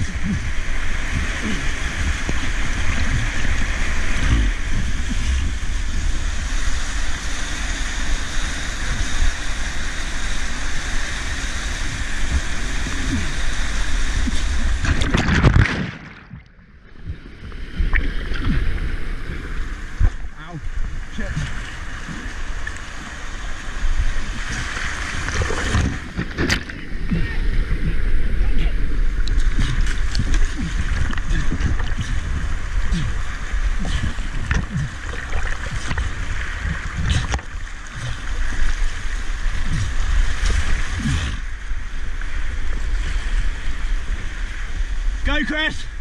time. Ow. Go, Chris.